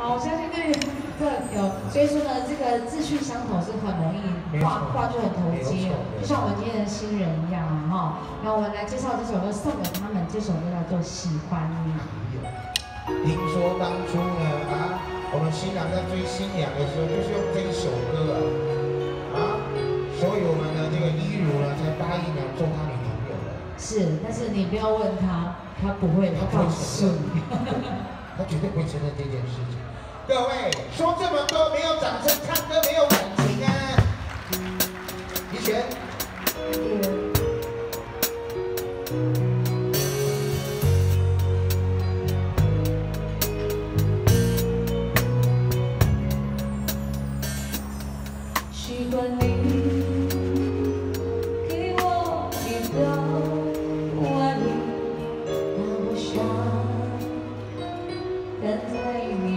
好，我相信对这有，所以说呢，这个志趣相投是很容易画画就很投机，就像我们今天的新人一样啊哈。那我们来介绍这首歌送给他们，这首歌叫做《喜欢你》。听说当初呢啊，我们新郎在追新娘的时候，就是用这一首歌啊啊，所以我们的这个一如呢才答应了做他女朋友的。是，但是你不要问他，他不会告诉你，他绝对不会承认这件事情。各位说这么多没有掌声，唱歌没有感情啊！一拳。习惯你等在你